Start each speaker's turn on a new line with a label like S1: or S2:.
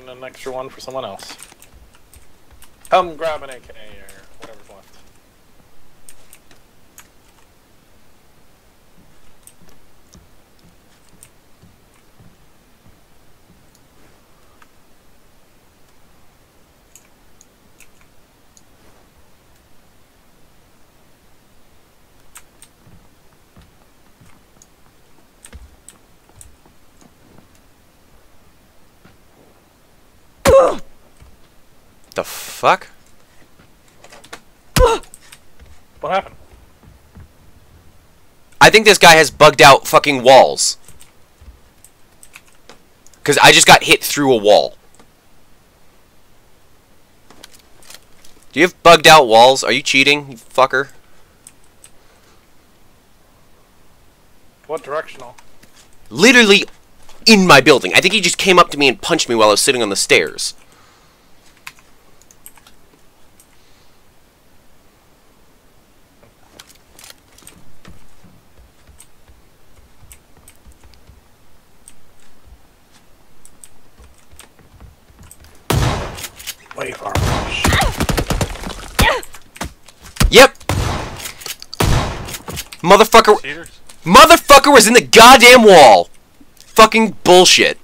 S1: And an extra one for someone else. Come grab an AK or
S2: The fuck?
S1: What happened?
S2: I think this guy has bugged out fucking walls. Because I just got hit through a wall. Do you have bugged out walls? Are you cheating, you fucker?
S1: What directional?
S2: Literally in my building. I think he just came up to me and punched me while I was sitting on the stairs.
S1: Wait for
S2: Yep. Motherfucker.
S1: Cedars?
S2: Motherfucker was in the goddamn wall. Fucking bullshit.